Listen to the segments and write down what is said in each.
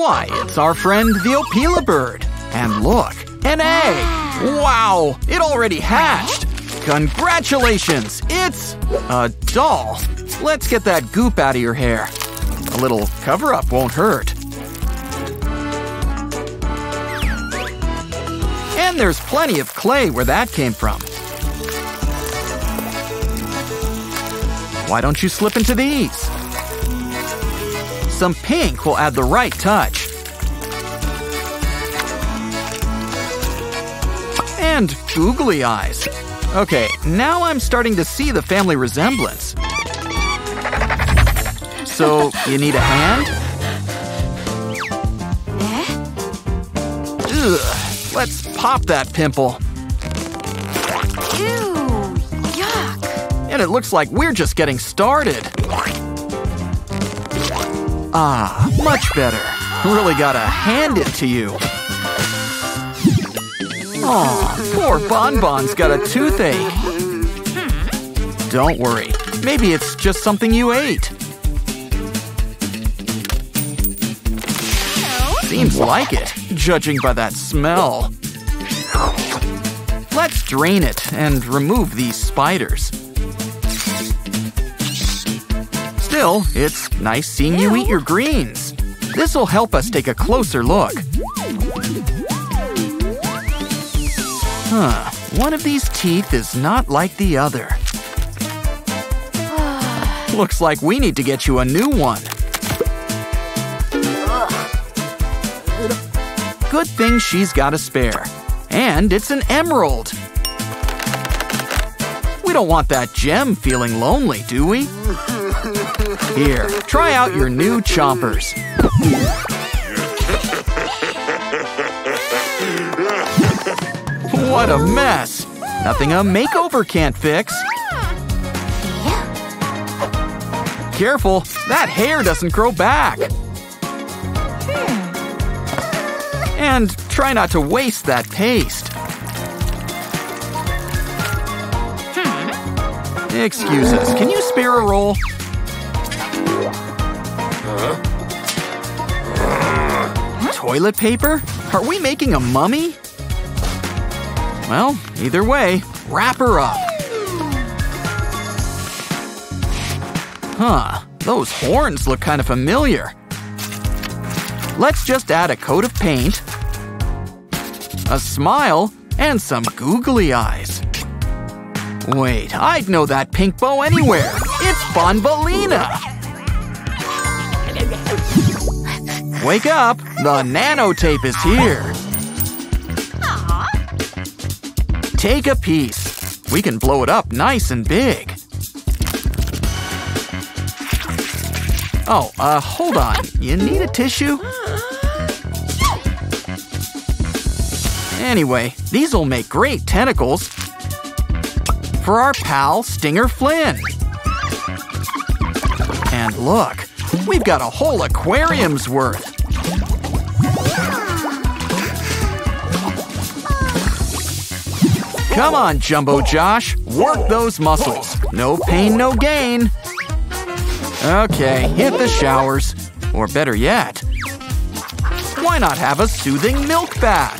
Why, it's our friend the Opila bird. And look, an egg! Wow, it already hatched! Congratulations! It's a doll. Let's get that goop out of your hair. A little cover-up won't hurt. And there's plenty of clay where that came from. Why don't you slip into these? Some pink will add the right touch. And googly eyes. Okay, now I'm starting to see the family resemblance. So, you need a hand? Eh? Ugh, let's pop that pimple. Ew, yuck. And it looks like we're just getting started. Ah, much better. Really gotta hand it to you. Aw, poor Bonbon's got a toothache. Don't worry. Maybe it's just something you ate. Seems like it, judging by that smell. Let's drain it and remove these spiders. Still, it's nice seeing you eat your greens. This'll help us take a closer look. Huh, one of these teeth is not like the other. Looks like we need to get you a new one. Good thing she's got a spare. And it's an emerald. We don't want that gem feeling lonely, do we? Here, try out your new chompers. What a mess! Nothing a makeover can't fix. Careful, that hair doesn't grow back. And try not to waste that paste. Excuse us, can you spare a roll? Toilet paper? Are we making a mummy? Well, either way, wrap her up. Huh, those horns look kind of familiar. Let's just add a coat of paint, a smile, and some googly eyes. Wait, I'd know that pink bow anywhere. It's Bonbalina! Wake up! The nanotape is here! Take a piece. We can blow it up nice and big. Oh, uh, hold on. You need a tissue? Anyway, these'll make great tentacles for our pal Stinger Flynn. And look, we've got a whole aquarium's worth. Come on, Jumbo Josh, work those muscles. No pain, no gain. Okay, hit the showers. Or better yet, why not have a soothing milk bath?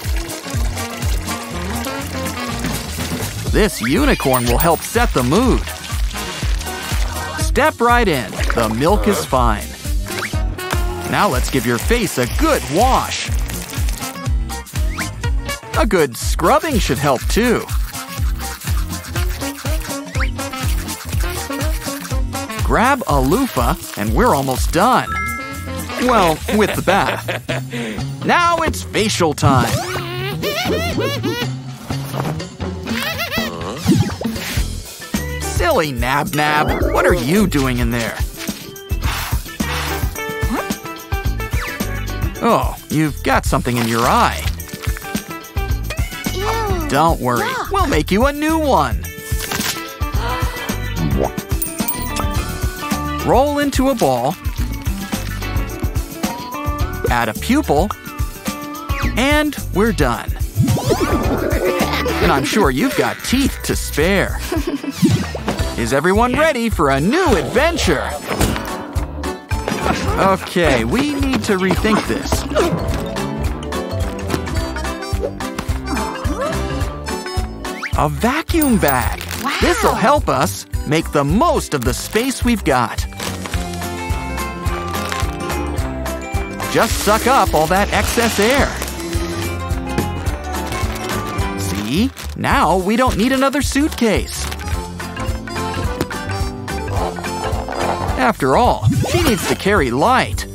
This unicorn will help set the mood. Step right in. The milk is uh-huh. fine. Now let's give your face a good wash. A good scrubbing should help too. Grab a loofah and we're almost done. Well, with the bath. Now it's facial time. Silly Nab Nab, what are you doing in there? Oh, you've got something in your eye. Ew. Don't worry, Yuck. we'll make you a new one. Roll into a ball. Add a pupil. And we're done. And I'm sure you've got teeth to spare. Is everyone ready for a new adventure? Okay, we need to rethink this. A vacuum bag. Wow. This'll help us make the most of the space we've got. Just suck up all that excess air. See? Now we don't need another suitcase. After all, she needs to carry light.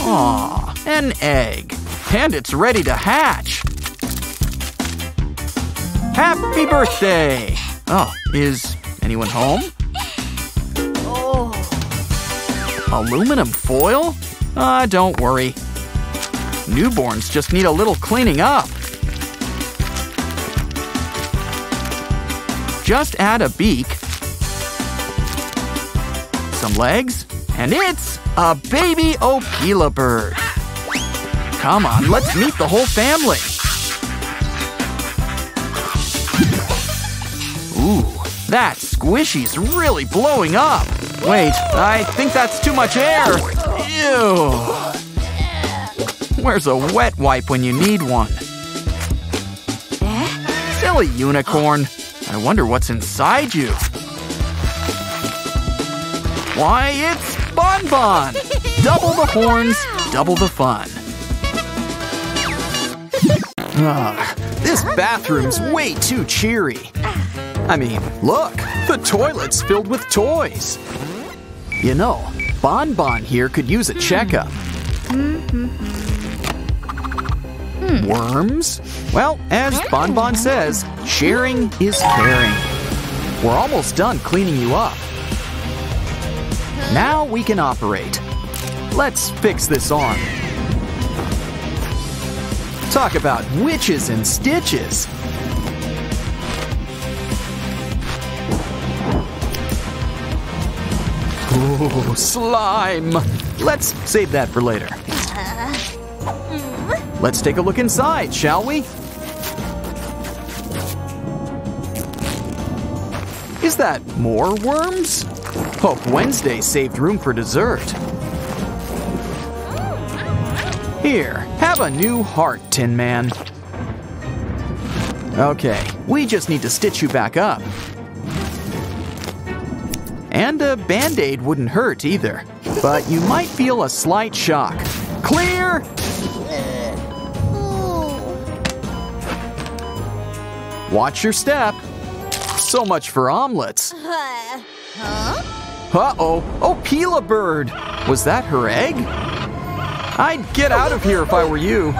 Aw, an egg. And it's ready to hatch. Happy birthday! Oh, is anyone home? Aluminum foil? Ah, don't worry. Newborns just need a little cleaning up. Just add a beak, some legs, and it's a baby Opila bird. Come on, let's meet the whole family. Ooh, that squishy's really blowing up. Wait, I think that's too much air. Ew. Where's a wet wipe when you need one? Eh? Silly unicorn. I wonder what's inside you. Why, it's Bon Bon! Double the horns, double the fun. Ah, this bathroom's way too cheery. I mean, look, the toilet's filled with toys. You know, Bon Bon here could use a checkup. Worms? Well, as Bon Bon says, sharing is caring. We're almost done cleaning you up. Now we can operate. Let's fix this arm. Talk about witches and stitches. Ooh, slime. Let's save that for later. Let's take a look inside, shall we? Is that more worms? Hope Wednesday saved room for dessert. Here, have a new heart, Tin Man. Okay, we just need to stitch you back up. And a band aid wouldn't hurt either. But you might feel a slight shock. Clear! Watch your step. So much for omelets. Huh? Uh oh, Opila bird! Was that her egg? I'd get out of here if I were you.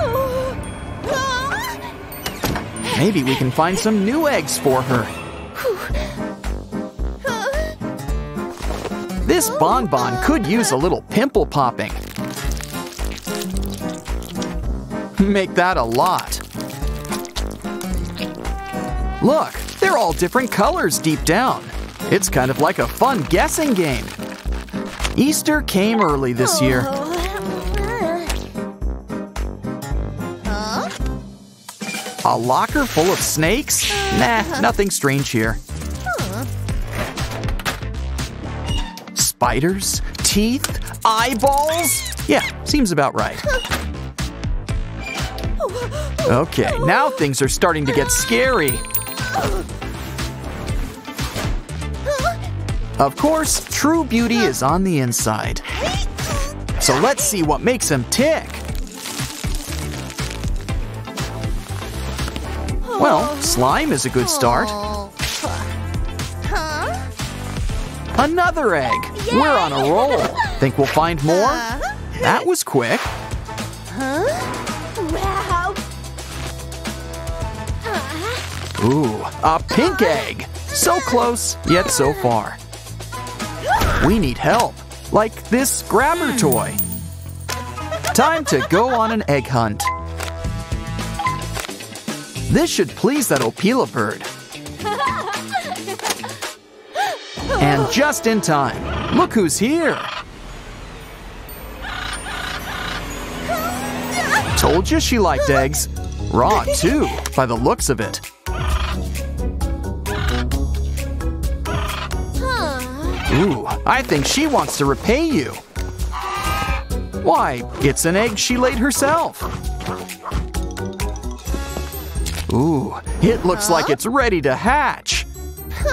Maybe we can find some new eggs for her. This bonbon could use a little pimple popping. Make that a lot. Look, they're all different colors deep down. It's kind of like a fun guessing game. Easter came early this oh. year. A locker full of snakes? Nah, uh-huh. nothing strange here. Spiders? Teeth? Eyeballs? Yeah, seems about right. Okay, now things are starting to get scary. Of course, true beauty is on the inside. So let's see what makes him tick. Well, slime is a good start. Another egg. We're on a roll. Think we'll find more? That was quick. Ooh, a pink egg. So close, yet so far. We need help, like this grabber toy. Time to go on an egg hunt. This should please that Opila bird. And just in time. Look who's here. Told you she liked eggs. Raw, too, by the looks of it. Ooh, I think she wants to repay you. Why, it's an egg she laid herself. Ooh, it looks like it's ready to hatch.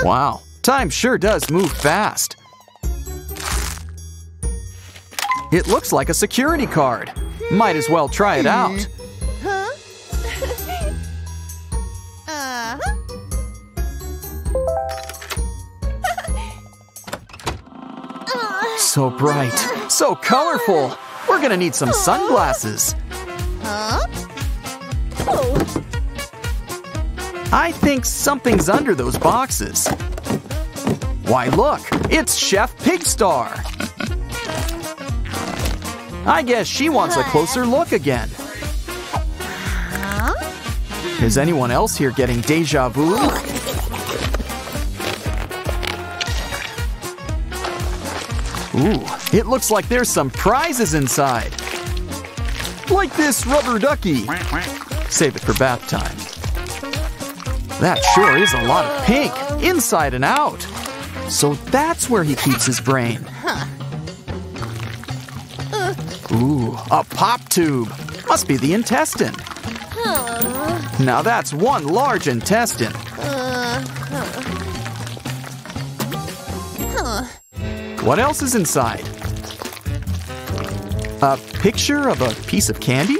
Wow, time sure does move fast. It looks like a security card. Might as well try it hmm. out. So bright, so colorful. We're gonna need some sunglasses. I think something's under those boxes. Why, look, it's Chef Pigster. I guess she wants a closer look again. Is anyone else here getting deja vu? Ooh, it looks like there's some prizes inside. Like this rubber ducky. Save it for bath time. That sure is a lot of pink, inside and out. So that's where he keeps his brain. Ooh, a pop tube. Must be the intestine. Now that's one large intestine. What else is inside? A picture of a piece of candy?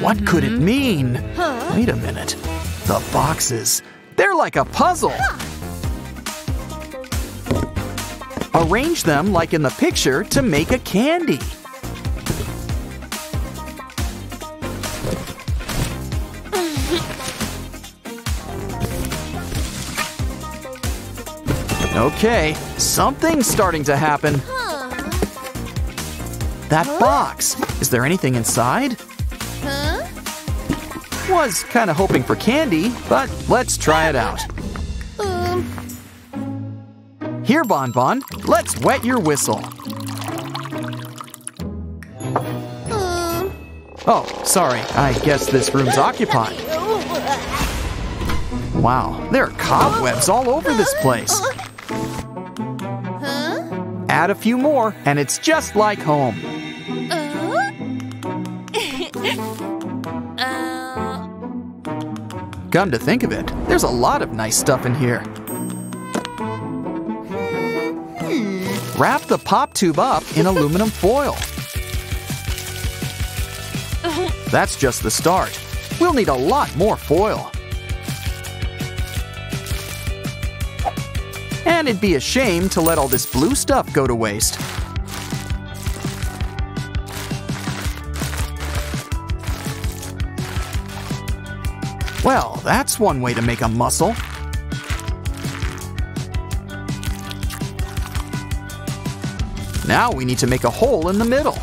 What could it mm-hmm. mean? Huh? Wait a minute. The boxes. They're like a puzzle. Arrange them like in the picture to make a candy. Okay, something's starting to happen. Huh? That box. Is there anything inside? Huh? Was kind of hoping for candy, but let's try it out. Um, Here, Bon Bon, let's wet your whistle. um, Oh, sorry, I guess this room's occupied. Wow, there are cobwebs all over this place. Add a few more, and it's just like home. Uh, Come to think of it, there's a lot of nice stuff in here. Wrap the pop tube up in aluminum foil. That's just the start. We'll need a lot more foil. And it'd be a shame to let all this blue stuff go to waste. Well, that's one way to make a muscle. Now we need to make a hole in the middle.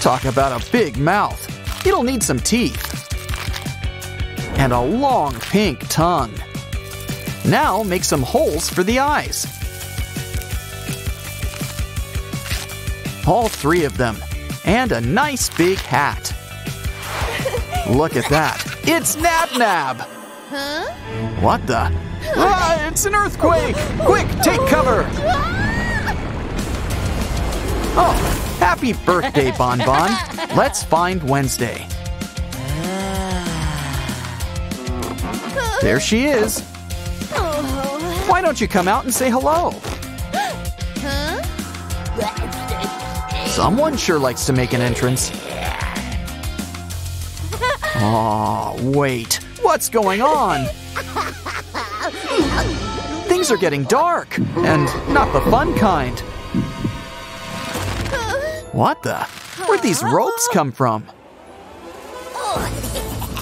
Talk about a big mouth. It'll need some teeth. And a long pink tongue. Now make some holes for the eyes. All three of them. And a nice big hat. Look at that. It's Nab Nab! huh? What the? Ah, it's an earthquake! Quick, take cover! Oh, happy birthday, Bon Bon. Let's find Wednesday. There she is. Oh, Why don't you come out and say hello? Someone sure likes to make an entrance. Aw, wait. What's going on? Things are getting dark, and not the fun kind. What the? Where'd these ropes come from?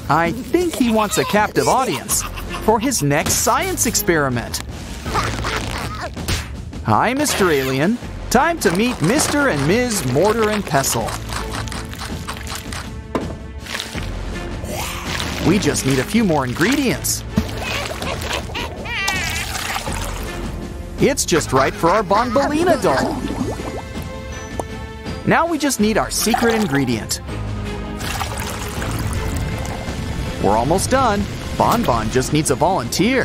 I think he wants a captive audience for his next science experiment. Hi, Mr. Alien. Time to meet Mr. and Ms. Mortar and Pestle. We just need a few more ingredients. It's just right for our Bonbalina doll. Now we just need our secret ingredient. We're almost done. Bon Bon just needs a volunteer.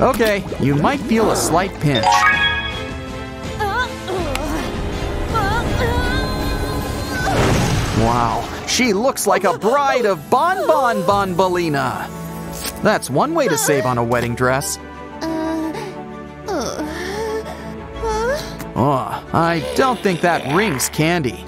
Okay, you might feel a slight pinch. Wow, she looks like a bride of Bon Bon Bonbalina. That's one way to save on a wedding dress. Oh, I don't think that rings candy.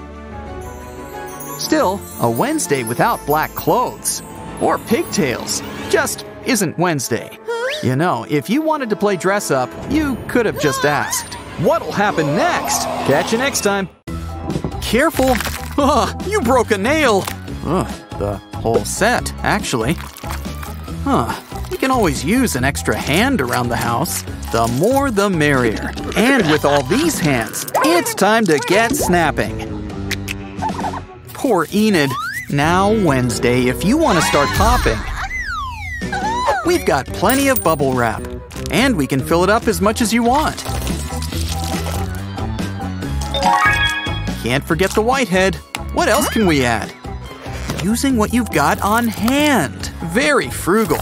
Still, a Wednesday without black clothes or pigtails just isn't Wednesday. You know, if you wanted to play dress up, you could have just asked. What'll happen next? Catch you next time. Careful! Ah, you broke a nail! Ugh, the whole set, actually. Huh, you can always use an extra hand around the house. The more the merrier. And with all these hands, it's time to get snapping. Poor Enid. Now Wednesday if you want to start popping. We've got plenty of bubble wrap. And we can fill it up as much as you want. Can't forget the whitehead. What else can we add? Using what you've got on hand. Very frugal.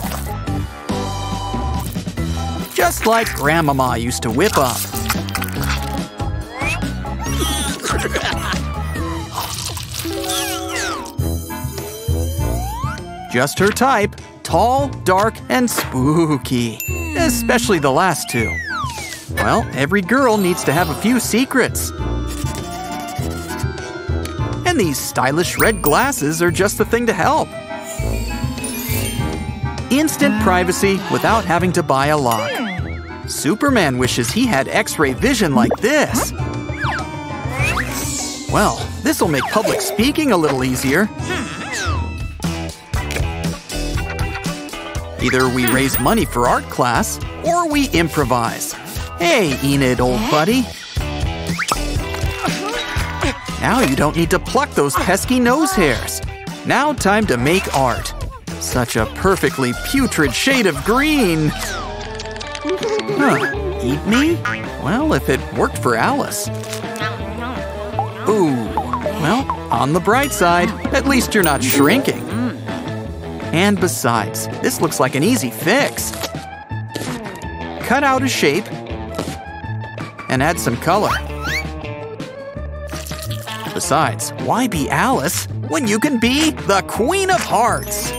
Just like Grandmama used to whip up. Just her type. Tall, dark, and spooky. Especially the last two. Well, every girl needs to have a few secrets. And these stylish red glasses are just the thing to help. Instant privacy without having to buy a lock. Superman wishes he had x-ray vision like this. Well, this'll make public speaking a little easier. Either we raise money for art class, or we improvise. Hey, Enid, old buddy. Now you don't need to pluck those pesky nose hairs. Now time to make art. Such a perfectly putrid shade of green. Huh, eat me? Well, if it worked for Alice. Ooh, well, on the bright side, at least you're not shrinking. And besides, this looks like an easy fix. Cut out a shape and add some color. Besides, why be Alice when you can be the Queen of Hearts?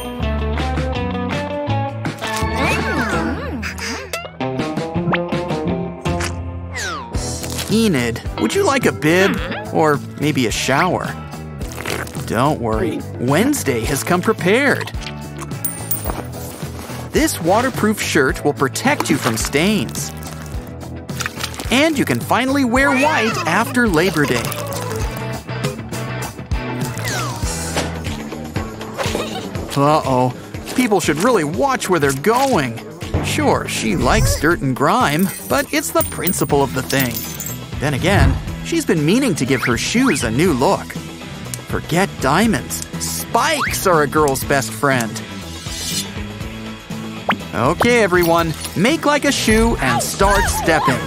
Enid, would you like a bib? Hmm? Or maybe a shower? Don't worry, Wednesday has come prepared. This waterproof shirt will protect you from stains. And you can finally wear white after Labor Day. Uh-oh, people should really watch where they're going. Sure, she likes dirt and grime, but it's the principle of the thing. Then again, she's been meaning to give her shoes a new look. Forget diamonds. Spikes are a girl's best friend. Okay, everyone, make like a shoe and start stepping.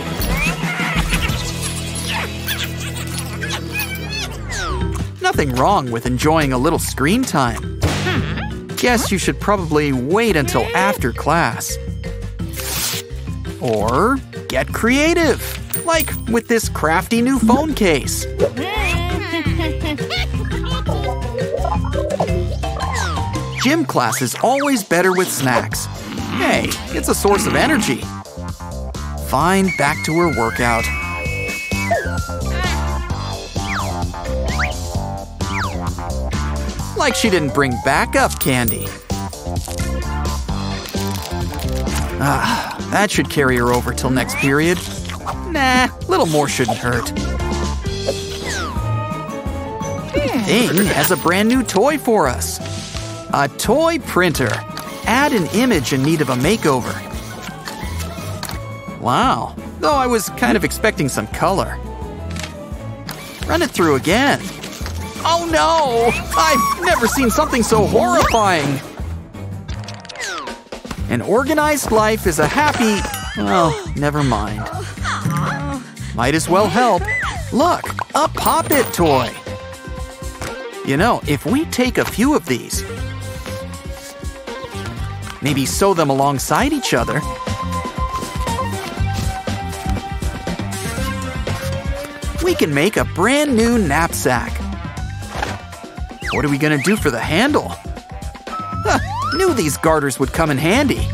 Nothing wrong with enjoying a little screen time. Guess you should probably wait until after class. Or get creative, like with this crafty new phone case. Gym class is always better with snacks. Hey, it's a source of energy. Fine, back to her workout. Like she didn't bring backup candy. Ah, that should carry her over till next period. Nah, little more shouldn't hurt. Ing has a brand new toy for us. A toy printer. Add an image in need of a makeover. Wow, though I was kind of expecting some color. Run it through again. Oh no! I've never seen something so horrifying! An organized life is a happy. Well, never mind. Might as well help. Look, a Pop It toy. You know, if we take a few of these, maybe sew them alongside each other, we can make a brand new knapsack. What are we gonna do for the handle? Huh, knew these garters would come in handy.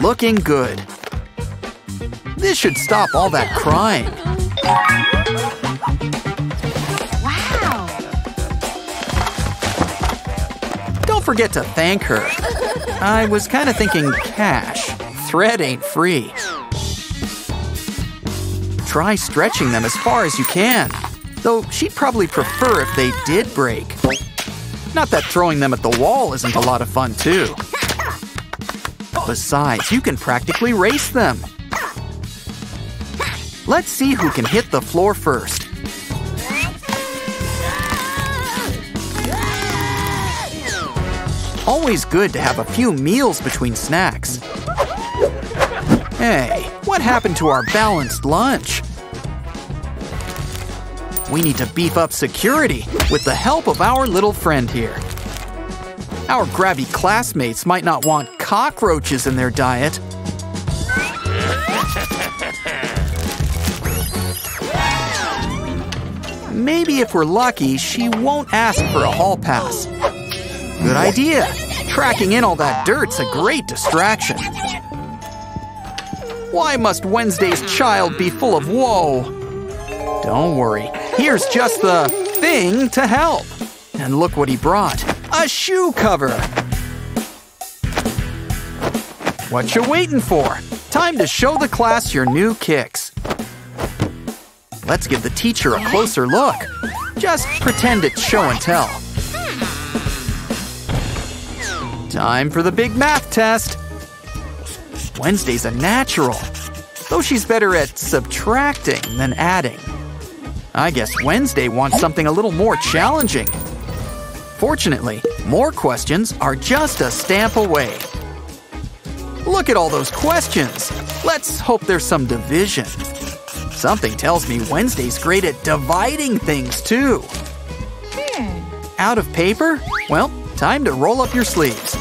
Looking good. This should stop all that crying. Wow. Don't forget to thank her. I was kind of thinking cash. Thread ain't free. Try stretching them as far as you can. Though she'd probably prefer if they did break. Not that throwing them at the wall isn't a lot of fun, too. Besides, you can practically race them. Let's see who can hit the floor first. Always good to have a few meals between snacks. Hey, what happened to our balanced lunch? We need to beef up security with the help of our little friend here. Our grabby classmates might not want cockroaches in their diet. Maybe if we're lucky, she won't ask for a hall pass. Good idea. Tracking in all that dirt's a great distraction. Why must Wednesday's child be full of woe? Don't worry. Here's just the thing to help. And look what he brought. A shoe cover. What you waiting for? Time to show the class your new kicks. Let's give the teacher a closer look. Just pretend it's show and tell. Time for the big math test. Wednesday's a natural, though she's better at subtracting than adding. I guess Wednesday wants something a little more challenging. Fortunately, more questions are just a stamp away. Look at all those questions. Let's hope there's some division. Something tells me Wednesday's great at dividing things, too. Hmm. Out of paper? Well, time to roll up your sleeves.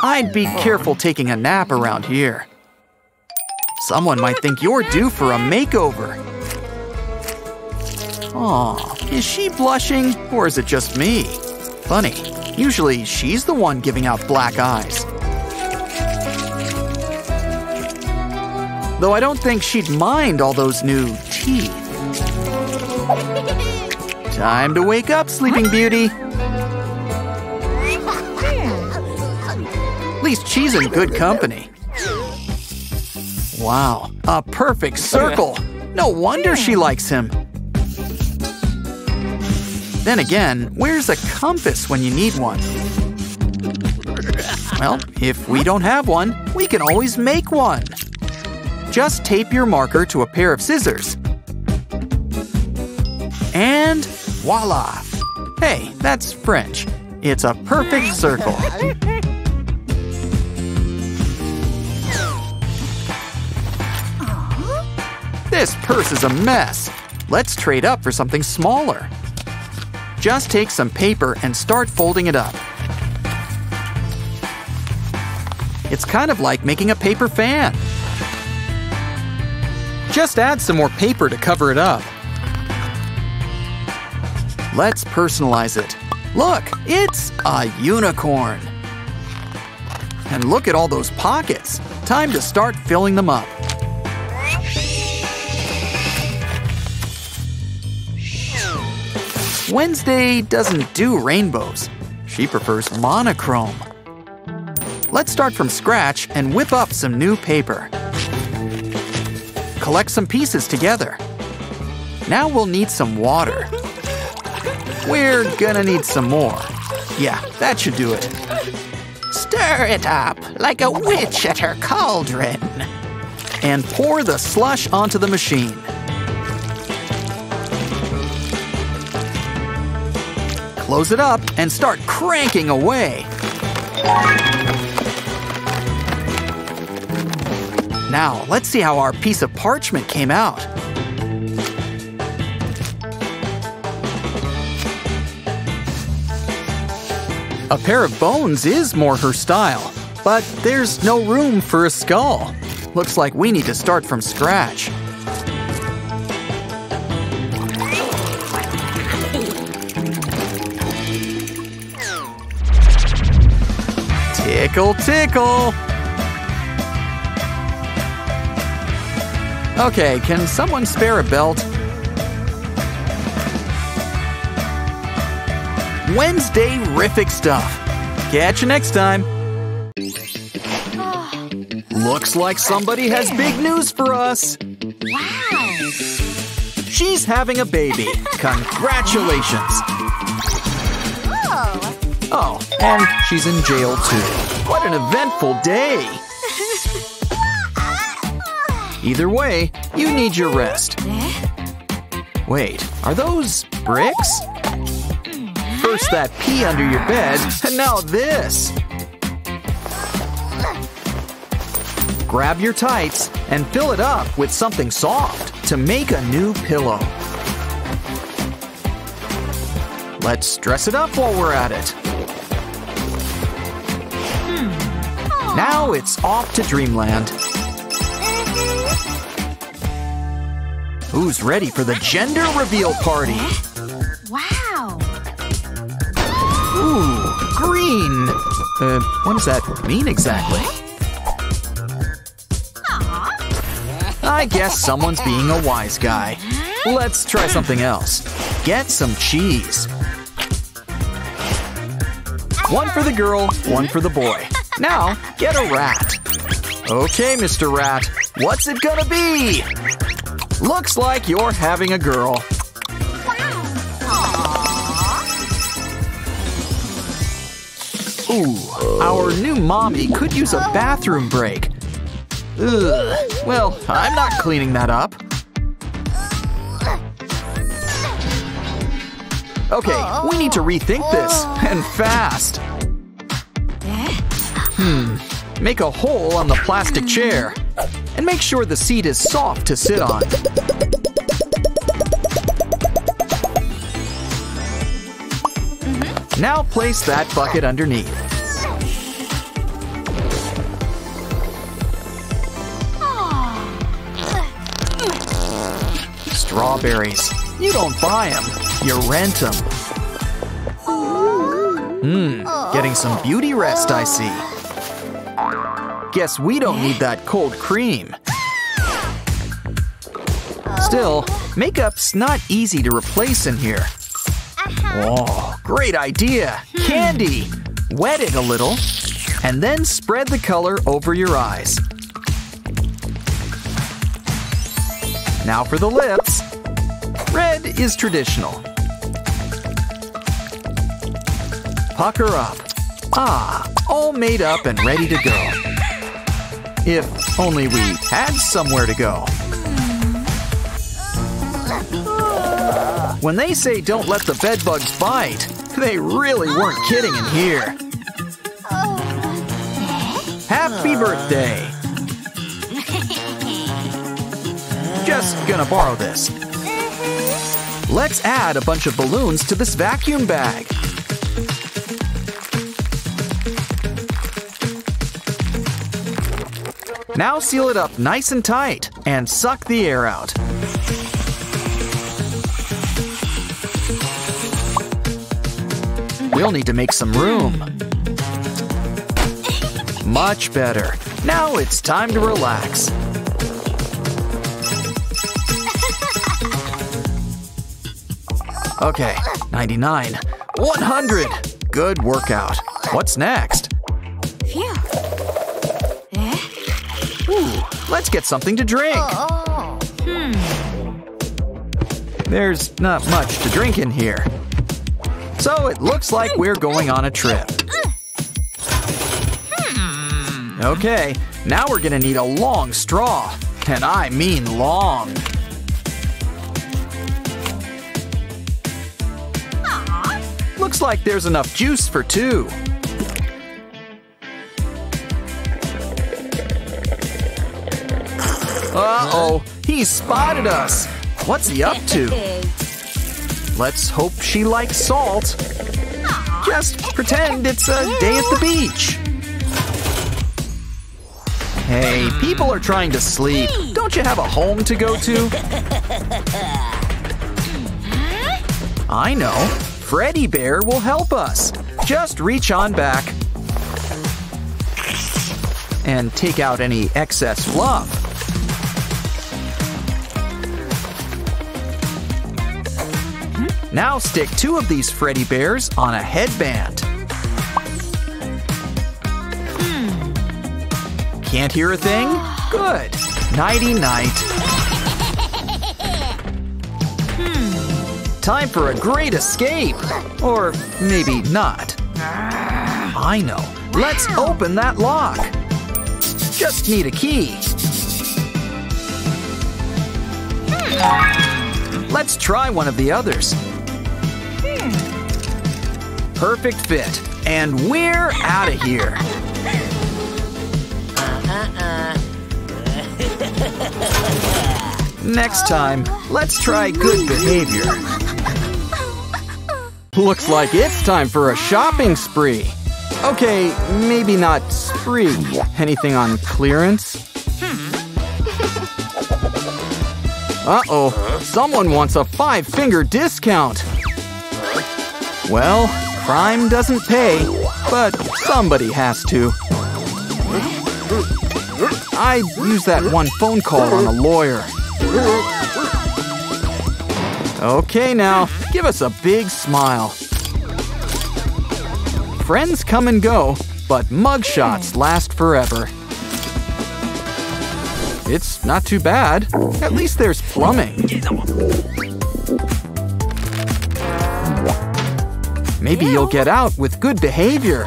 I'd be careful taking a nap around here. Someone might think you're due for a makeover. Aw, is she blushing or is it just me? Funny, usually she's the one giving out black eyes. Though I don't think she'd mind all those new teeth. Time to wake up, Sleeping Beauty. At least she's in good company. Wow, a perfect circle. No wonder she likes him. Then again, where's a compass when you need one? Well, if we don't have one, we can always make one. Just tape your marker to a pair of scissors. And voila! Hey, that's French. It's a perfect circle. This purse is a mess. Let's trade up for something smaller. Just take some paper and start folding it up. It's kind of like making a paper fan. Just add some more paper to cover it up. Let's personalize it. Look, it's a unicorn. And look at all those pockets. Time to start filling them up. Wednesday doesn't do rainbows. She prefers monochrome. Let's start from scratch and whip up some new paper. Collect some pieces together. Now we'll need some water. We're gonna need some more. Yeah, that should do it. Stir it up like a witch at her cauldron. And pour the slush onto the machine. Close it up and start cranking away. Now, let's see how our piece of parchment came out. A pair of bones is more her style, but there's no room for a skull. Looks like we need to start from scratch. Tickle, tickle! Okay, can someone spare a belt? Wednesday Riffic stuff. Catch you next time. Looks like somebody has big news for us. Wow. She's having a baby. Congratulations. Oh. Oh, and she's in jail too. What an eventful day. Either way, you need your rest. Wait, are those bricks? First that pee under your bed, and now this. Grab your tights and fill it up with something soft to make a new pillow. Let's dress it up while we're at it. Now it's off to dreamland. Who's ready for the gender reveal party? Wow. Ooh, green. Uh, what does that mean exactly? I guess someone's being a wise guy. Let's try something else. Get some cheese. One for the girl, one for the boy. Now, get a rat. Okay, Mr. Rat, what's it gonna be? Looks like you're having a girl. Ooh, our new mommy could use a bathroom break. Ugh, well, I'm not cleaning that up. Okay, we need to rethink this, and fast. Hmm, make a hole on the plastic chair. And make sure the seat is soft to sit on. Now place that bucket underneath. Strawberries. You don't buy them, you rent them. Mmm, getting some beauty rest, I see. Guess we don't need that cold cream. Still, makeup's not easy to replace in here. Oh, great idea! Candy! Wet it a little, and then spread the color over your eyes. Now for the lips. Red is traditional. Pucker up. Ah, all made up and ready to go. If only we had somewhere to go. When they say don't let the bedbugs bite, they really weren't kidding in here. Happy birthday! Just gonna borrow this. Let's add a bunch of balloons to this vacuum bag. Now seal it up nice and tight and suck the air out. We'll need to make some room. Much better. Now it's time to relax. Okay, 99, 100. Good workout. What's next? Let's get something to drink. Oh. There's not much to drink in here. So it looks like we're going on a trip. Hmm. Okay, now we're gonna need a long straw. And I mean long. Looks like there's enough juice for two. Uh-oh, he spotted us. What's he up to? Let's hope she likes salt. Just pretend it's a day at the beach. Hey, people are trying to sleep. Don't you have a home to go to? I know. Freddy Bear will help us. Just reach on back and take out any excess fluff. Now stick two of these Freddy Bears on a headband. Hmm. Can't hear a thing? Good. Nighty night. Hmm. Time for a great escape. Or maybe not. I know. Let's open that lock. Just need a key. Hmm. Let's try one of the others. Hmm. Perfect fit. And we're out of here. Next time, let's try good behavior. Looks like it's time for a shopping spree. Okay, maybe not spree. Anything on clearance? Hmm. Uh-oh, someone wants a five-finger discount. Well, crime doesn't pay, but somebody has to. I'd use that one phone call on a lawyer. Okay, now, give us a big smile. Friends come and go, but mugshots last forever. It's not too bad. At least there's plumbing. Maybe you'll get out with good behavior.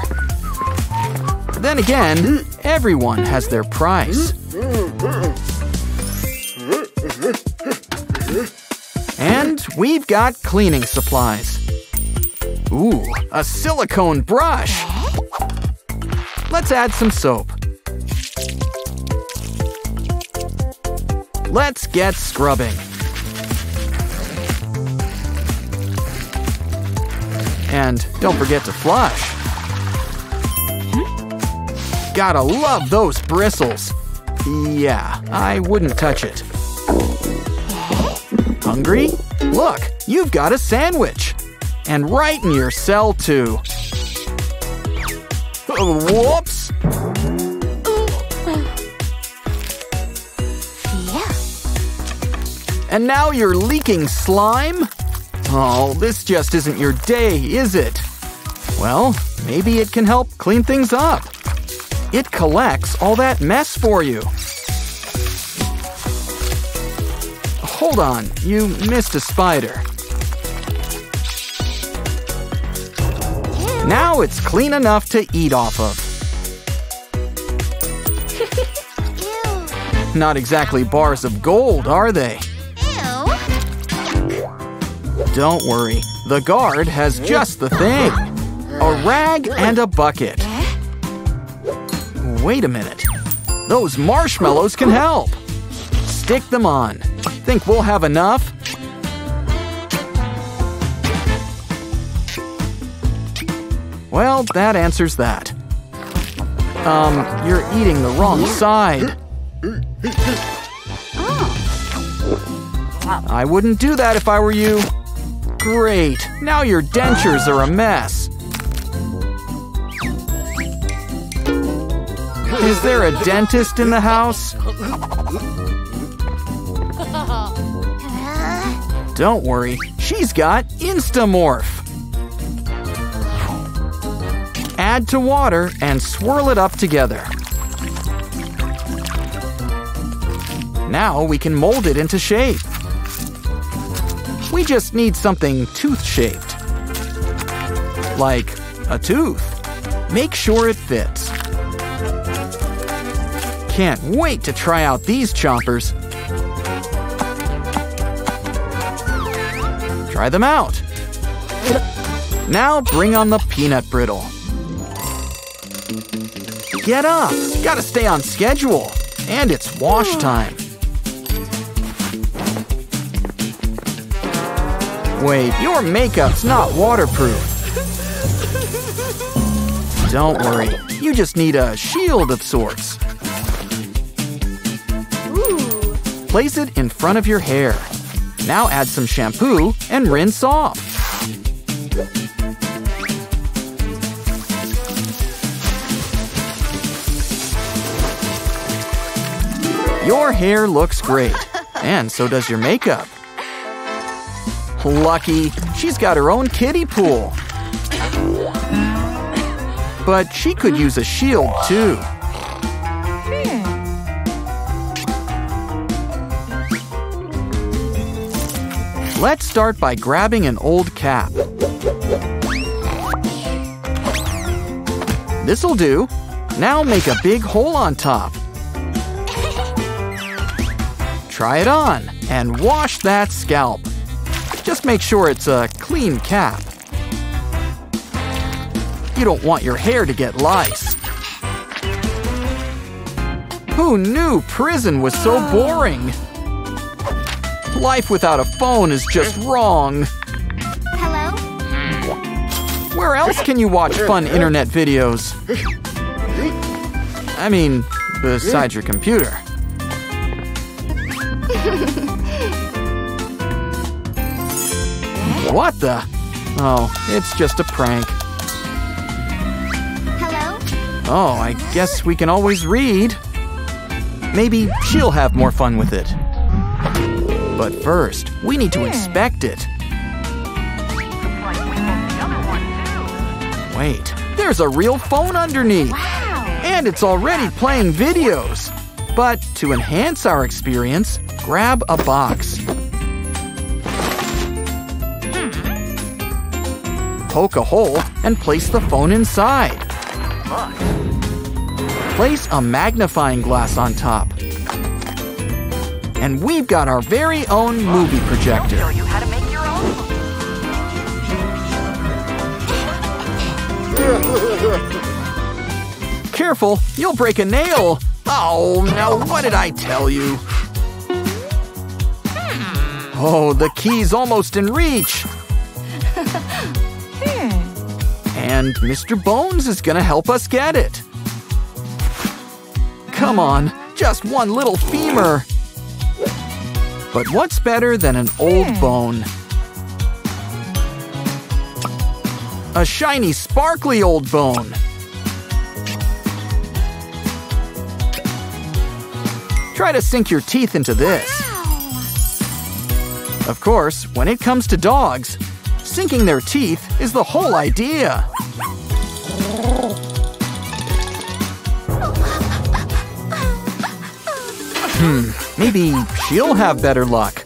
Then again, everyone has their price. And we've got cleaning supplies. Ooh, a silicone brush. Let's add some soap. Let's get scrubbing. And don't forget to flush. Gotta love those bristles. Yeah, I wouldn't touch it. Hungry? Look, you've got a sandwich. And right in your cell, too. Whoops! And now you're leaking slime? Oh, this just isn't your day, is it? Well, maybe it can help clean things up. It collects all that mess for you. Hold on, you missed a spider. Now it's clean enough to eat off of. Not exactly bars of gold, are they? Don't worry, the guard has just the thing a rag and a bucket. Wait a minute. Those marshmallows can help. Stick them on. Think we'll have enough? Well, that answers that. Um, you're eating the wrong side. I wouldn't do that if I were you. Great, now your dentures are a mess. Is there a dentist in the house? Don't worry, she's got Instamorph. Add to water and swirl it up together. Now we can mold it into shape. We just need something tooth-shaped. Like a tooth. Make sure it fits. Can't wait to try out these chompers. Try them out. Now bring on the peanut brittle. Get up! Gotta stay on schedule. And it's wash time. Wait, your makeup's not waterproof. Don't worry, you just need a shield of sorts. Ooh. Place it in front of your hair. Now add some shampoo and rinse off. Your hair looks great, and so does your makeup. Lucky, she's got her own kiddie pool. But she could use a shield too. Let's start by grabbing an old cap. This'll do. Now make a big hole on top. Try it on and wash that scalp. Just make sure it's a clean cap. You don't want your hair to get lice. Who knew prison was so boring? Life without a phone is just wrong. Hello? Where else can you watch fun internet videos? I mean, besides your computer. What the? Oh, it's just a prank. Hello? Oh, I guess we can always read. Maybe she'll have more fun with it. But first, we need to inspect it. Wait, there's a real phone underneath. Wow. And it's already playing videos. But to enhance our experience, grab a box. Poke a hole and place the phone inside. Place a magnifying glass on top. And we've got our very own movie projector. Show you how to make your own. Careful, you'll break a nail. Oh, now what did I tell you? Hmm. Oh, the key's almost in reach. And Mr. Bones is gonna help us get it. Come on, just one little femur. But what's better than an old hmm. bone? A shiny, sparkly old bone. Try to sink your teeth into this. Of course, when it comes to dogs, sinking their teeth is the whole idea. Hmm, maybe she'll have better luck.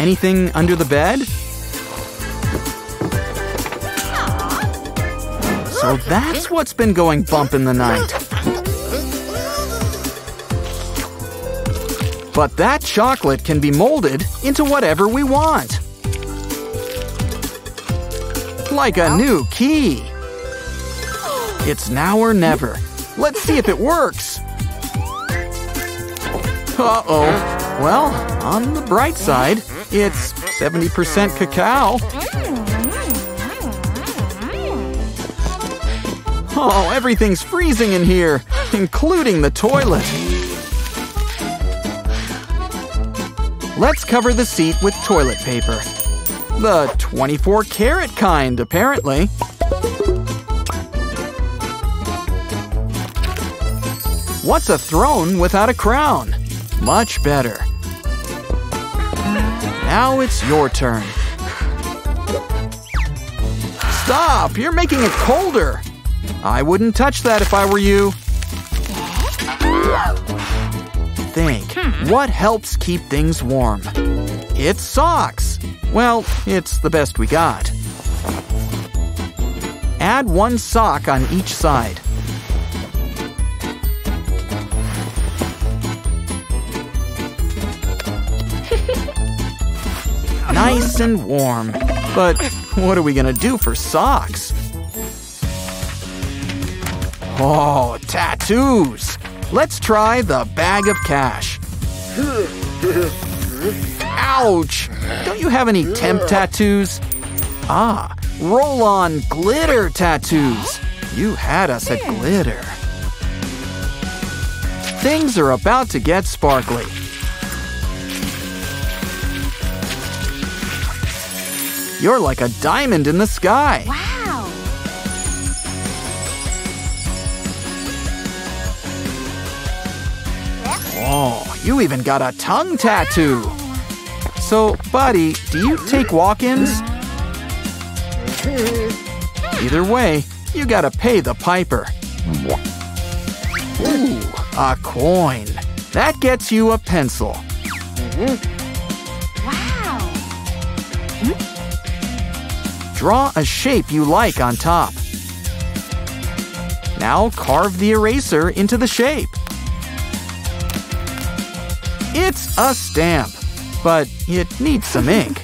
Anything under the bed? So that's what's been going bump in the night. But that chocolate can be molded into whatever we want. Like a new key. It's now or never. Let's see if it works. Uh-oh. Well, on the bright side, it's 70% cacao. Oh, everything's freezing in here, including the toilet. Let's cover the seat with toilet paper. The 24 karat kind, apparently. What's a throne without a crown? Much better. Now it's your turn. Stop! You're making it colder! I wouldn't touch that if I were you. What helps keep things warm? It's socks. Well, it's the best we got. Add one sock on each side. nice and warm. But what are we gonna do for socks? Oh, tattoos! Let's try the bag of cash. Ouch! Don't you have any temp tattoos? Ah, roll on glitter tattoos. You had us at glitter. Things are about to get sparkly. You're like a diamond in the sky. Wow. Oh, you even got a tongue tattoo. So, buddy, do you take walk ins? Either way, you gotta pay the piper. Ooh, a coin. That gets you a pencil. Wow. Draw a shape you like on top. Now carve the eraser into the shape. It's a stamp, but it needs some ink.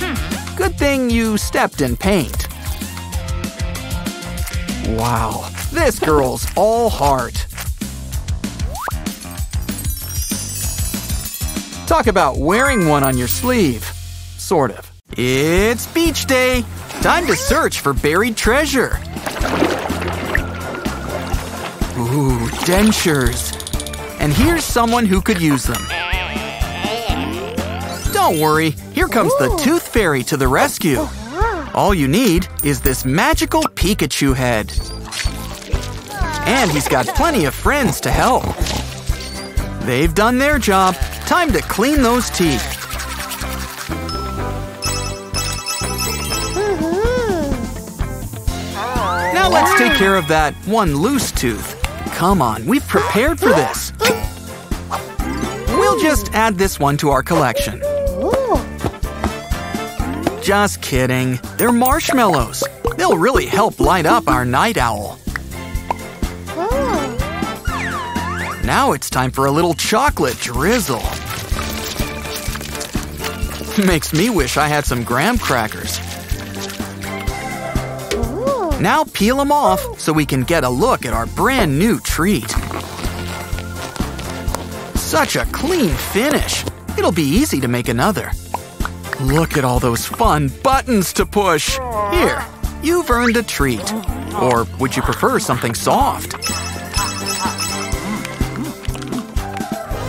Hmm. Good thing you stepped in paint. Wow, this girl's all heart. Talk about wearing one on your sleeve. Sort of. It's beach day. Time to search for buried treasure. Ooh, dentures. And here's someone who could use them. Don't worry, here comes the Tooth Fairy to the rescue. All you need is this magical Pikachu head. And he's got plenty of friends to help. They've done their job. Time to clean those teeth. Now let's take care of that one loose tooth. Come on, we've prepared for this. We'll just add this one to our collection. Just kidding. They're marshmallows. They'll really help light up our night owl. Oh. Now it's time for a little chocolate drizzle. Makes me wish I had some graham crackers. Now peel them off so we can get a look at our brand new treat. Such a clean finish. It'll be easy to make another. Look at all those fun buttons to push. Here, you've earned a treat. Or would you prefer something soft?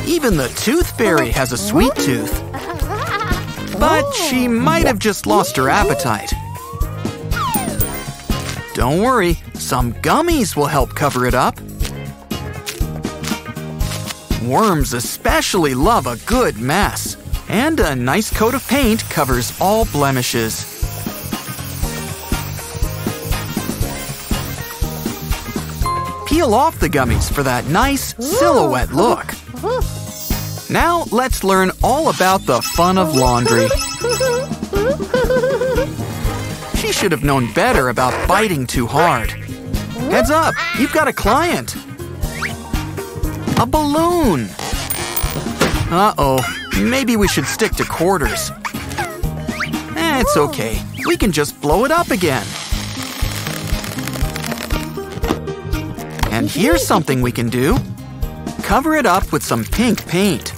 Even the tooth fairy has a sweet tooth. But she might have just lost her appetite. Don't worry, some gummies will help cover it up. Worms especially love a good mess. And a nice coat of paint covers all blemishes. Peel off the gummies for that nice silhouette look. Now let's learn all about the fun of laundry. She should have known better about biting too hard. Heads up, you've got a client. A balloon. Uh-oh, maybe we should stick to quarters. Eh, it's okay. We can just blow it up again. And here's something we can do. Cover it up with some pink paint.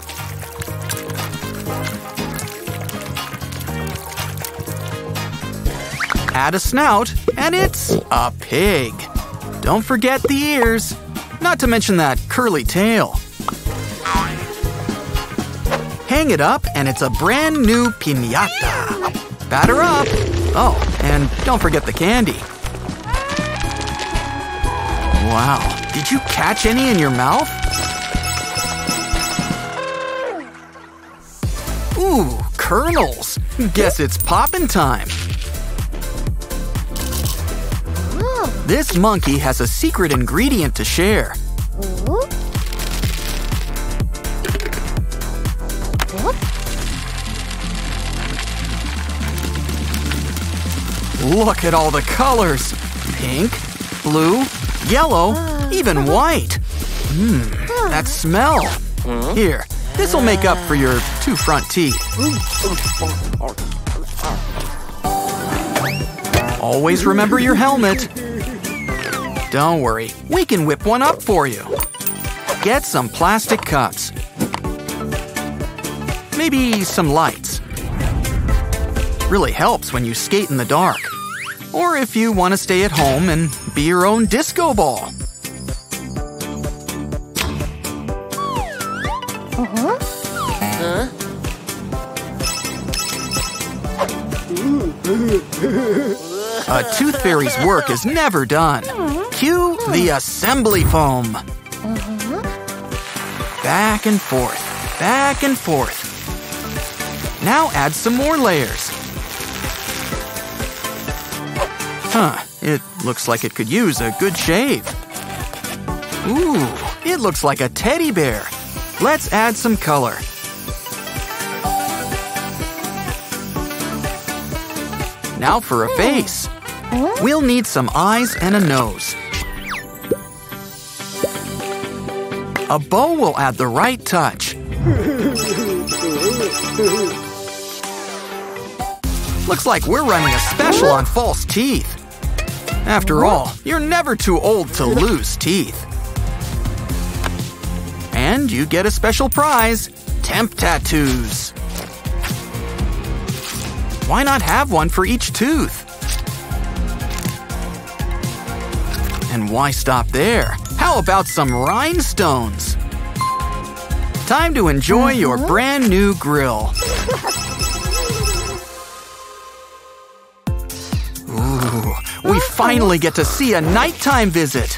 Add a snout, and it's a pig. Don't forget the ears, not to mention that curly tail. Hang it up, and it's a brand new piñata. Batter up. Oh, and don't forget the candy. Wow, did you catch any in your mouth? Ooh, kernels. Guess it's poppin' time. This monkey has a secret ingredient to share. Look at all the colors pink, blue, yellow, even white. Mmm, that smell. Here, This'll make up for your two front teeth. Always remember your helmet. Don't worry, we can whip one up for you. Get some plastic cups. Maybe some lights. Really helps when you skate in the dark. Or if you want to stay at home and be your own disco ball. Uh-huh. A tooth fairy's work is never done. Uh-huh. Cue the assembly foam. Back and forth, back and forth. Now add some more layers. Huh, it looks like it could use a good shave. Ooh, it looks like a teddy bear. Let's add some color. Now for a hmm. face. We'll need some eyes and a nose. A bow will add the right touch. Looks like we're running a special on false teeth. After all, you're never too old to lose teeth. And you get a special prize temp tattoos. Why not have one for each tooth? And why stop there? How about some rhinestones? Time to enjoy your mm-hmm. brand new grill. Ooh, we mm-hmm. finally get to see a nighttime visit.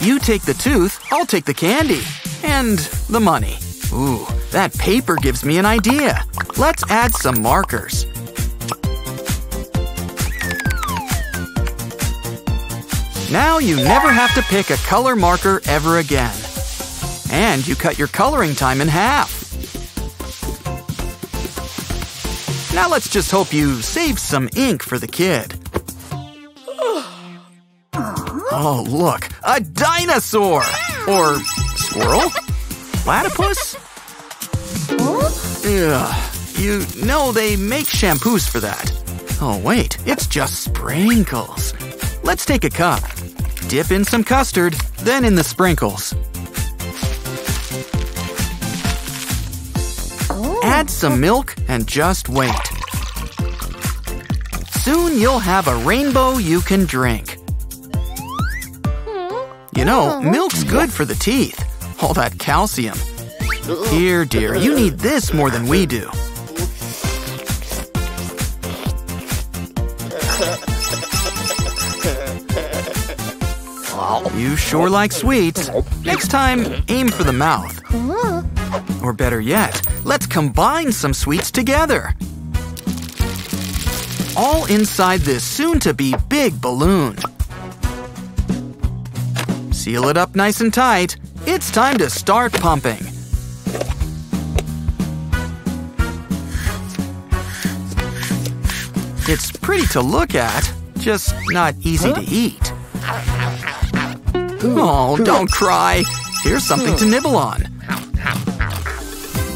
You take the tooth, I'll take the candy. And the money. Ooh, that paper gives me an idea. Let's add some markers. Now you never have to pick a color marker ever again. And you cut your coloring time in half. Now let's just hope you save some ink for the kid. Oh, look, a dinosaur! Or squirrel? Platypus? Ugh, you know they make shampoos for that. Oh, wait, it's just sprinkles. Let's take a cup. Dip in some custard, then in the sprinkles. Oh. Add some milk and just wait. Soon you'll have a rainbow you can drink. You know, oh. milk's good for the teeth. All that calcium. Here, dear, you need this more than we do. You sure like sweets. Next time, aim for the mouth. Or better yet, let's combine some sweets together. All inside this soon to be big balloon. Seal it up nice and tight. It's time to start pumping. It's pretty to look at, just not easy to eat. Oh, don't cry. Here's something to nibble on.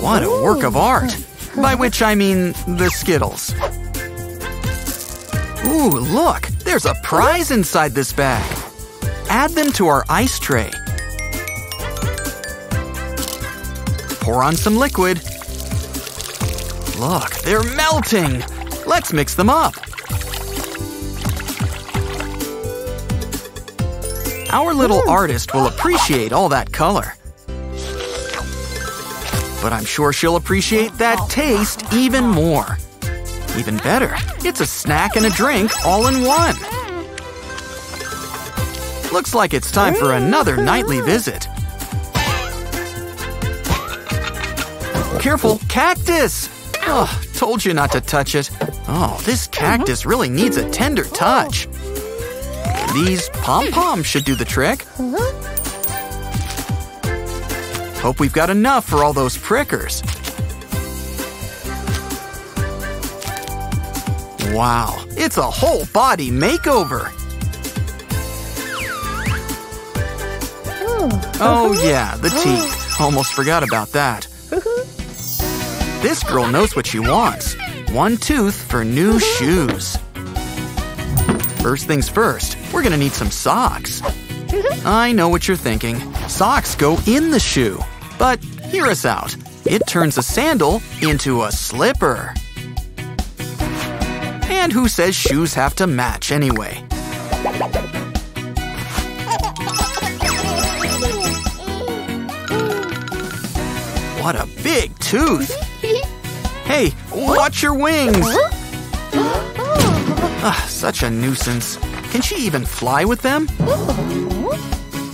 What a work of art. By which I mean the Skittles. Ooh, look, there's a prize inside this bag. Add them to our ice tray. Pour on some liquid. Look, they're melting. Let's mix them up. Our little hmm. artist will appreciate all that color. But I'm sure she'll appreciate that taste even more. Even better, it's a snack and a drink all in one. Looks like it's time for another nightly hmm. visit. Careful, cactus! Oh, told you not to touch it. Oh, this cactus really needs a tender touch. These pom-poms should do the trick. Hope we've got enough for all those prickers. Wow, it's a whole body makeover. Hmm. Oh yeah, the teeth. Almost forgot about that. this girl knows what she wants. One tooth for new shoes. First things first, we're gonna need some socks. Mm-hmm. I know what you're thinking. Socks go in the shoe. But hear us out. It turns a sandal into a slipper. And who says shoes have to match anyway? What a big tooth! Hey, watch your wings! Ugh, ah, such a nuisance. Can she even fly with them?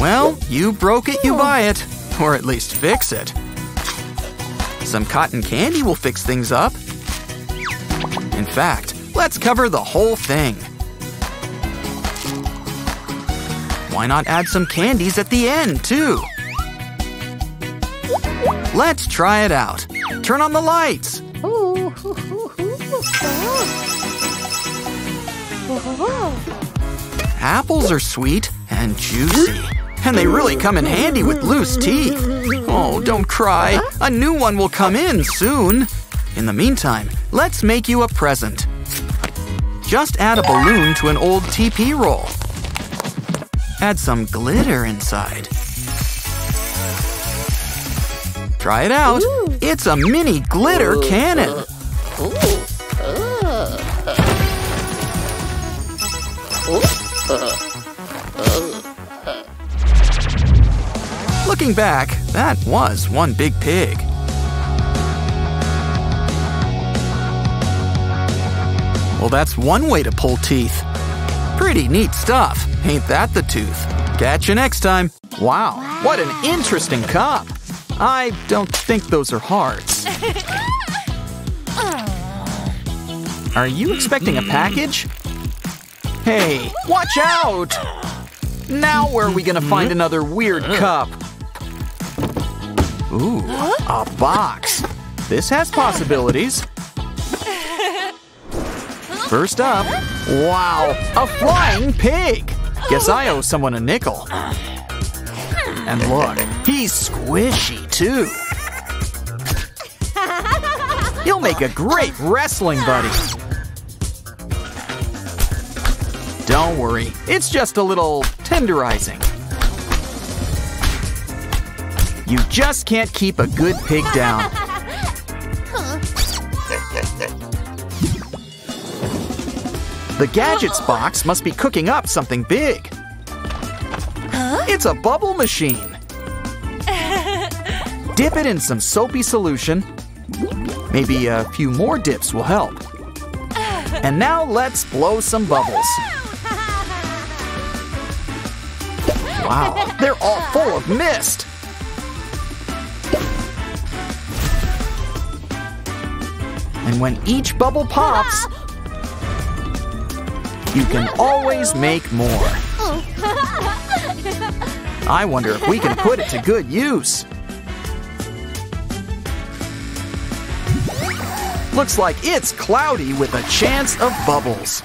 Well, you broke it, you buy it. Or at least fix it. Some cotton candy will fix things up. In fact, let's cover the whole thing. Why not add some candies at the end, too? Let's try it out. Turn on the lights. Apples are sweet and juicy. And they really come in handy with loose teeth. Oh, don't cry. A new one will come in soon. In the meantime, let's make you a present. Just add a balloon to an old TP roll. Add some glitter inside. Try it out. It's a mini glitter cannon. Looking back, that was one big pig. Well, that's one way to pull teeth. Pretty neat stuff. Ain't that the tooth? Catch you next time. Wow, what an interesting cup. I don't think those are hearts. Are you expecting a package? Hey, watch out! Now where are we gonna find hmm? another weird cup? Ooh, a box. This has possibilities. First up, wow, a flying pig. Guess I owe someone a nickel. And look, he's squishy too. He'll make a great wrestling buddy. Don't worry, it's just a little tenderizing. You just can't keep a good pig down. The gadgets box must be cooking up something big. It's a bubble machine. Dip it in some soapy solution. Maybe a few more dips will help. And now let's blow some bubbles. Wow, they're all full of mist. And when each bubble pops, you can always make more. I wonder if we can put it to good use. Looks like it's cloudy with a chance of bubbles.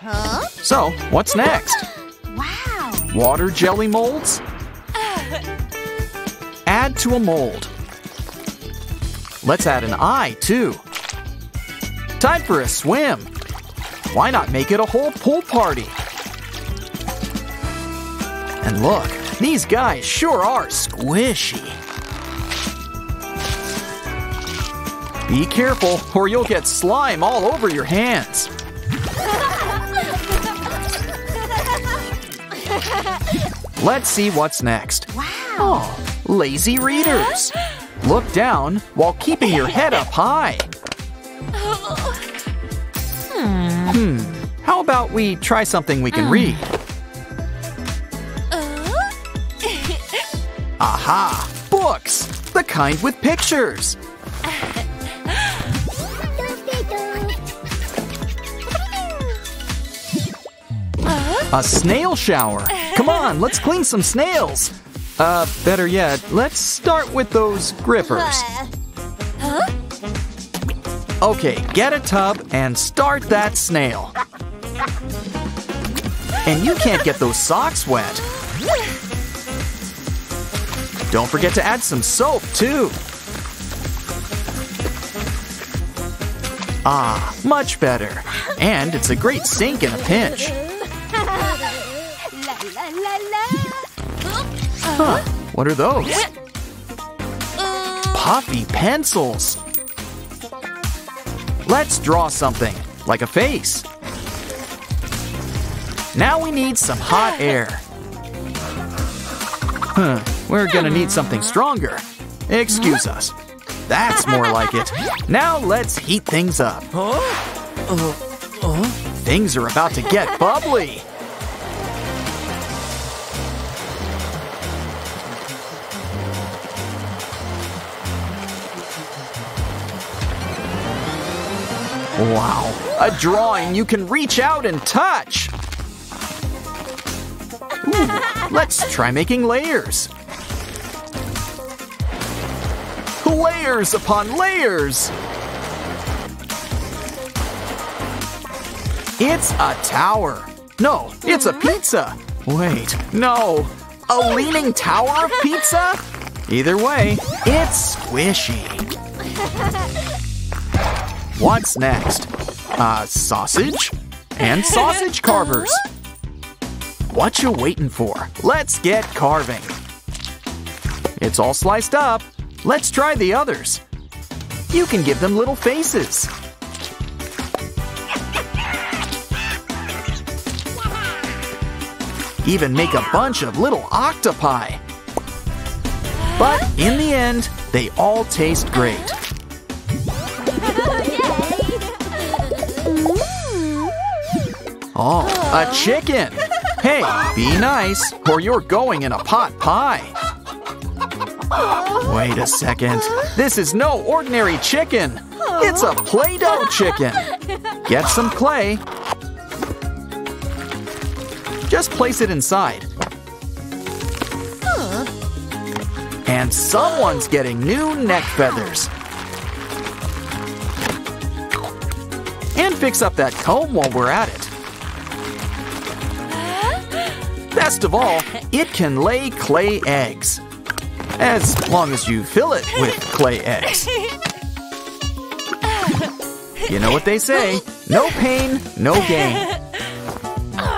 Huh? So, what's next? Wow. Water jelly molds? Add to a mold. Let's add an eye, too. Time for a swim. Why not make it a whole pool party? And look, these guys sure are squishy. Be careful, or you'll get slime all over your hands. Let's see what's next. Wow. Oh, lazy readers. Look down while keeping your head up high. Hmm, how about we try something we can read? Aha! Books! The kind with pictures! A snail shower! Come on, let's clean some snails! Uh, better yet, let's start with those grippers. Okay, get a tub and start that snail. And you can't get those socks wet. Don't forget to add some soap, too. Ah, much better. And it's a great sink in a pinch. Huh, what are those? Uh. Puffy pencils. Let's draw something, like a face. Now we need some hot air. Huh, we're gonna need something stronger. Excuse us. That's more like it. Now let's heat things up. Uh, uh. Things are about to get bubbly. Wow, a drawing you can reach out and touch. Ooh, let's try making layers. Layers upon layers. It's a tower. No, it's a pizza. Wait, no. A leaning tower of pizza? Either way, it's squishy. What's next? Uh, sausage? And sausage carvers. What you waiting for? Let's get carving. It's all sliced up. Let's try the others. You can give them little faces. Even make a bunch of little octopi. But in the end, they all taste great. Oh, a chicken! Hey, be nice, or you're going in a pot pie. Wait a second. This is no ordinary chicken. It's a Play Doh chicken. Get some clay. Just place it inside. And someone's getting new neck feathers. And fix up that comb while we're at it. Best of all, it can lay clay eggs. As long as you fill it with clay eggs. You know what they say no pain, no gain.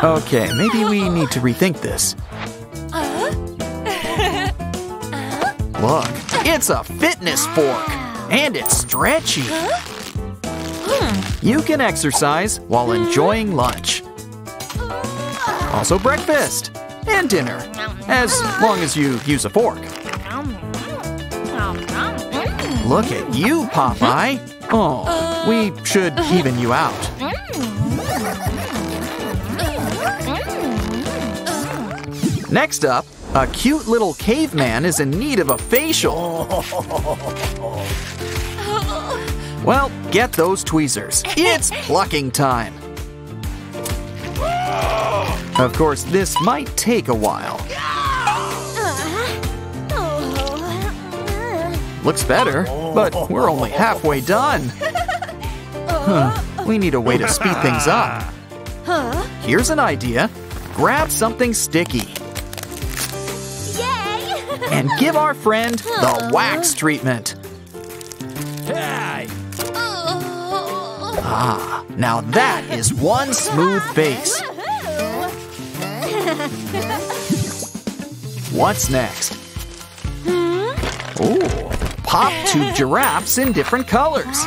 Okay, maybe we need to rethink this. Look, it's a fitness fork, and it's stretchy. You can exercise while enjoying lunch. Also, breakfast and dinner, as long as you use a fork. Look at you, Popeye. Oh, we should even you out. Next up, a cute little caveman is in need of a facial. Well, get those tweezers. It's plucking time. Of course, this might take a while. Looks better, but we're only halfway done. Huh, we need a way to speed things up. Here's an idea. Grab something sticky Yay! and give our friend the wax treatment. Ah, now that is one smooth face. What's next? Hmm? Ooh, pop two giraffes in different colors.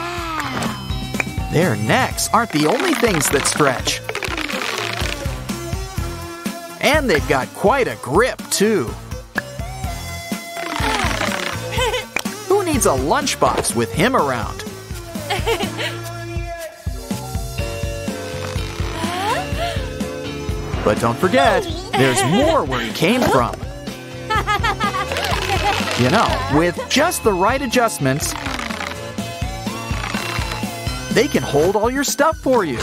Their necks aren't the only things that stretch. And they've got quite a grip, too. Who needs a lunchbox with him around? But don't forget, there's more where he came from. You know, with just the right adjustments, they can hold all your stuff for you.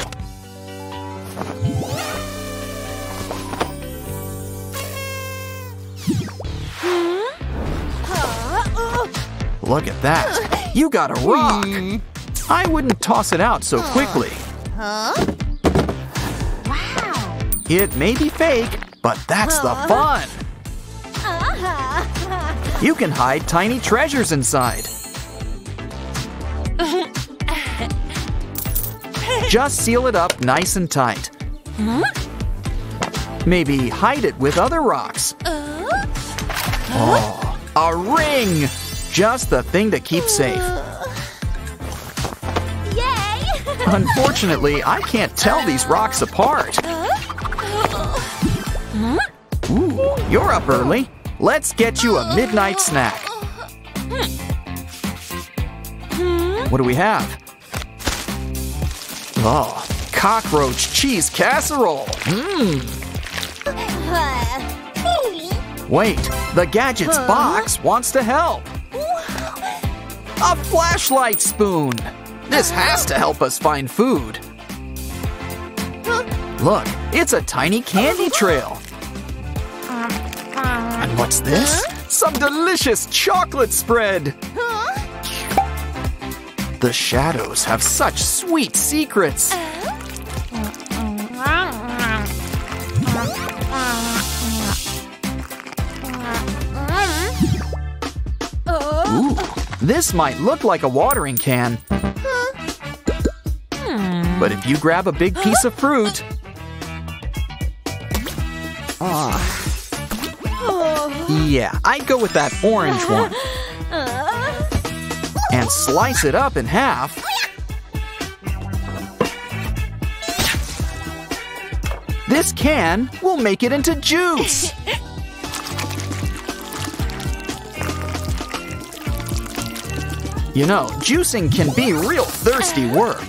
Look at that. You got a rock. I wouldn't toss it out so quickly. Huh? Wow. It may be fake, but that's the fun. You can hide tiny treasures inside. Just seal it up nice and tight. Maybe hide it with other rocks. Oh, a ring! Just the thing to keep safe. Yay! Unfortunately, I can't tell these rocks apart. Ooh, you're up early. Let's get you a midnight snack. What do we have? Oh, cockroach cheese casserole. Mmm. Wait, the gadgets box wants to help. A flashlight spoon. This has to help us find food. Look, it's a tiny candy trail. What's this? Some delicious chocolate spread. The shadows have such sweet secrets. Uh? Ooh, oh. this might look like a watering can. Hmm. But if you grab a big piece of fruit. Ah. Yeah, I'd go with that orange one. And slice it up in half. This can will make it into juice. You know, juicing can be real thirsty work.